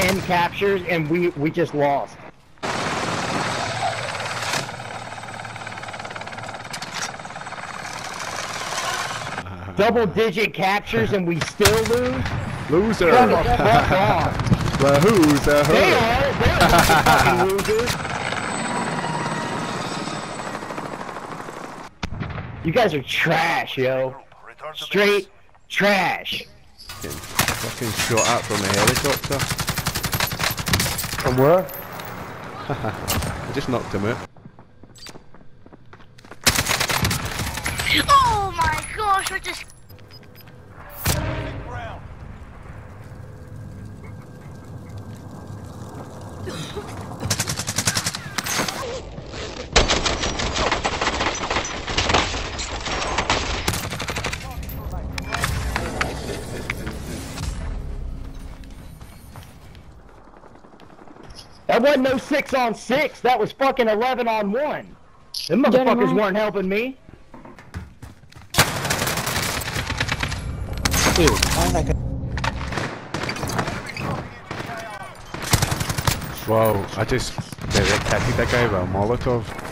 10 captures and we we just lost. Double digit captures and we still lose? Loser! Fuck on. The who's the who? They are. They're a bunch of fucking losers. You guys are trash, yo. Straight trash. Fucking shot at from a helicopter. From where? I just knocked him out. Oh my gosh, I just That wasn't no six on six. That was fucking 11 on one. Them motherfuckers weren't helping me. Dude, I'm like a Wow, I just direct hitted that guy with a Molotov.